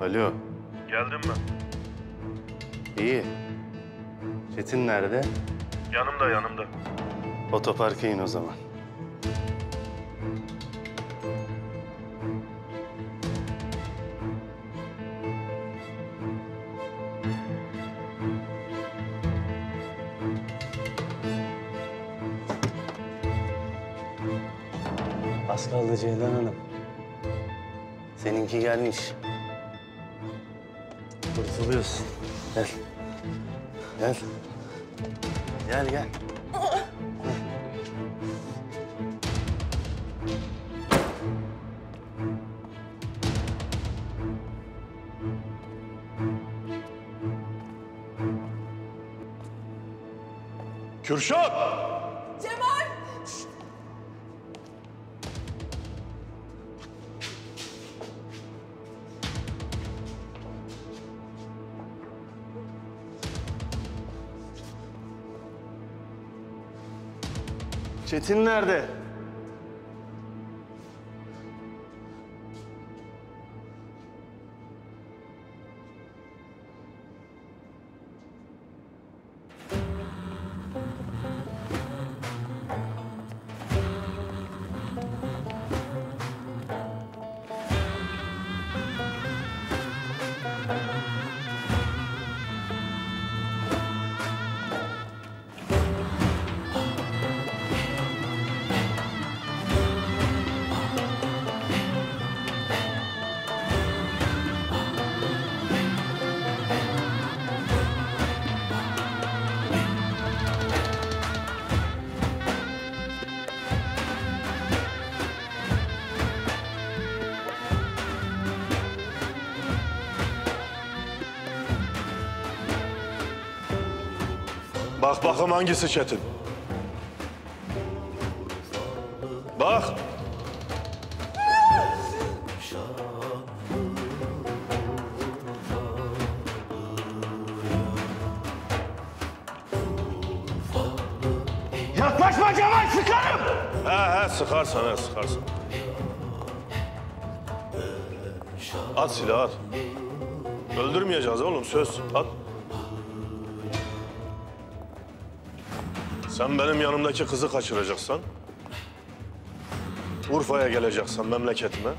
Alo. Geldim mi? İyi. Çetin nerede? Yanımda yanımda. Otoparka in o zaman. Az kaldı Ceylan Hanım. Seninki gelmiş. Kurtuluyorsun. Gel. Gel. Gel gel. Kürşat! Çetin nerede? Bak bakalım hangisi Çetin. Bak. Yaklaşma Cemal sıkarım. He he sıkarsan he sıkarsan. At silahı at. Öldürmeyeceğiz oğlum söz at. Sen benim yanımdaki kızı kaçıracaksan... Urfa'ya geleceksen memleketime...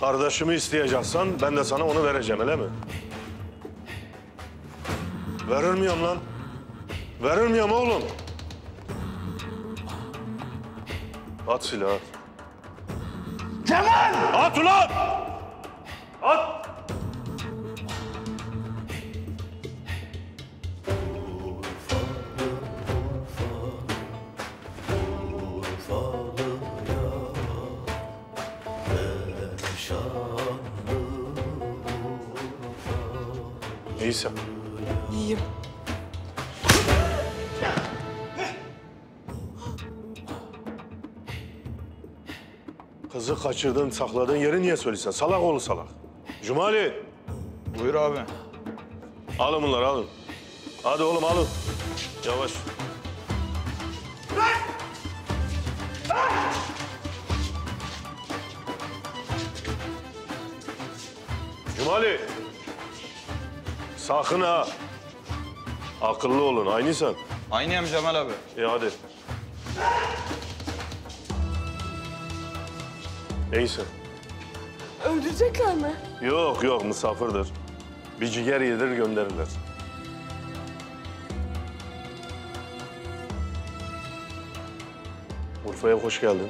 Kardeşimi isteyeceksen ben de sana onu vereceğim öyle mi? Verir miyim lan? Verir miyim oğlum? At silahı at. Cemal! At ulan! At! İyisin. İyiyim. Kızı kaçırdın, sakladığın yeri niye söylesen? Salak oğlu salak. Cumali, Buyur abi. alın bunları alın. Hadi oğlum alın. Yavaş. Cumali. Sakın ha. Akıllı olun. Aynıysan. Aynıyım Cemal abi. İyi hadi. İyisin. Öldürecekler mi? Yok yok misafirdir. Bir ciğer yedir gönderirler. Urfa'ya hoş geldin.